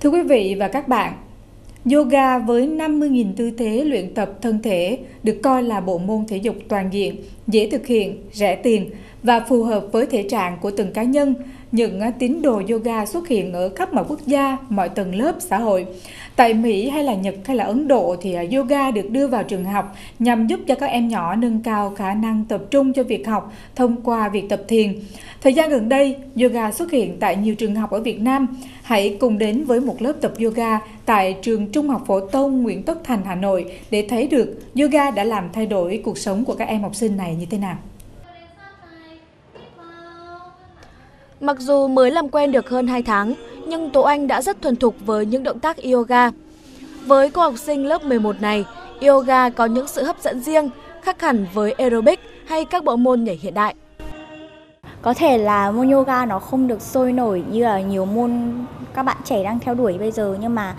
Thưa quý vị và các bạn, yoga với 50.000 tư thế luyện tập thân thể được coi là bộ môn thể dục toàn diện, dễ thực hiện, rẻ tiền và phù hợp với thể trạng của từng cá nhân. Những à, tín đồ yoga xuất hiện ở khắp mọi quốc gia, mọi tầng lớp xã hội. Tại Mỹ hay là Nhật hay là Ấn Độ thì à, yoga được đưa vào trường học nhằm giúp cho các em nhỏ nâng cao khả năng tập trung cho việc học thông qua việc tập thiền. Thời gian gần đây, yoga xuất hiện tại nhiều trường học ở Việt Nam. Hãy cùng đến với một lớp tập yoga tại trường Trung học phổ thông Nguyễn Tất Thành, Hà Nội để thấy được yoga đã làm thay đổi cuộc sống của các em học sinh này như thế nào. Mặc dù mới làm quen được hơn 2 tháng, nhưng Tố Anh đã rất thuần thục với những động tác yoga. Với cô học sinh lớp 11 này, yoga có những sự hấp dẫn riêng, khác hẳn với aerobic hay các bộ môn nhảy hiện đại. Có thể là môn yoga nó không được sôi nổi như là nhiều môn các bạn trẻ đang theo đuổi bây giờ nhưng mà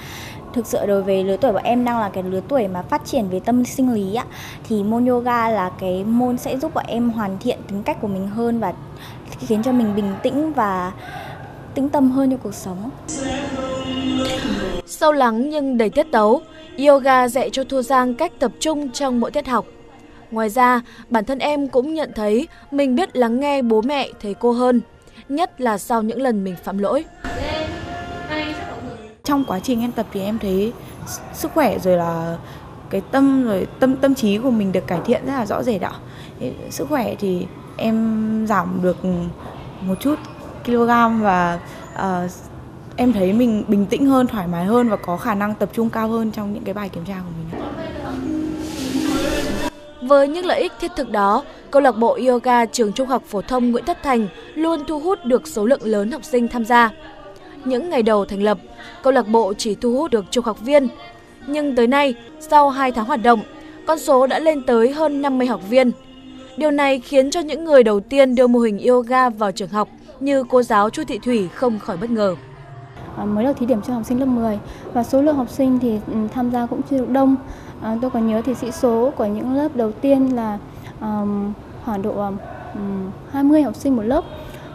thực sự đối với lứa tuổi bọn em đang là cái lứa tuổi mà phát triển về tâm sinh lý á thì môn yoga là cái môn sẽ giúp bọn em hoàn thiện tính cách của mình hơn và khiến cho mình bình tĩnh và tĩnh tâm hơn trong cuộc sống. Sâu lắng nhưng đầy tiết tấu, yoga dạy cho Thu Giang cách tập trung trong mỗi tiết học. Ngoài ra, bản thân em cũng nhận thấy mình biết lắng nghe bố mẹ, thầy cô hơn, nhất là sau những lần mình phạm lỗi. Trong quá trình em tập thì em thấy sức khỏe rồi là cái tâm rồi tâm tâm trí của mình được cải thiện rất là rõ rệt ạ. Sức khỏe thì em giảm được một chút kg và uh, em thấy mình bình tĩnh hơn, thoải mái hơn và có khả năng tập trung cao hơn trong những cái bài kiểm tra của mình. Với những lợi ích thiết thực đó, câu lạc bộ yoga trường Trung học phổ thông Nguyễn Tất Thành luôn thu hút được số lượng lớn học sinh tham gia. Những ngày đầu thành lập, câu lạc bộ chỉ thu hút được trung học viên, nhưng tới nay, sau 2 tháng hoạt động, con số đã lên tới hơn 50 học viên. Điều này khiến cho những người đầu tiên đưa mô hình yoga vào trường học như cô giáo Chu Thị Thủy không khỏi bất ngờ. À, mới đầu thí điểm cho học sinh lớp 10 và số lượng học sinh thì ừ, tham gia cũng chưa được đông. À, tôi còn nhớ thì sĩ số của những lớp đầu tiên là khoảng độ 20 học sinh một lớp.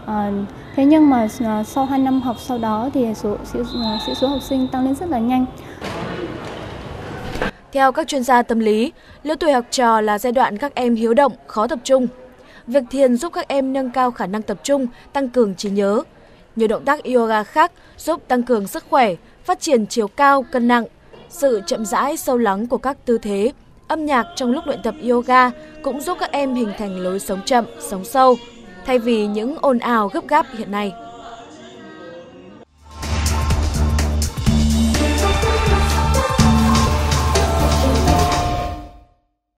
À, thế nhưng mà sau 2 năm học sau đó thì số sĩ số học sinh tăng lên rất là nhanh. Theo các chuyên gia tâm lý, lứa tuổi học trò là giai đoạn các em hiếu động, khó tập trung. Việc thiền giúp các em nâng cao khả năng tập trung, tăng cường trí nhớ. Nhiều động tác yoga khác giúp tăng cường sức khỏe, phát triển chiều cao, cân nặng. Sự chậm rãi, sâu lắng của các tư thế, âm nhạc trong lúc luyện tập yoga cũng giúp các em hình thành lối sống chậm, sống sâu, thay vì những ồn ào gấp gáp hiện nay.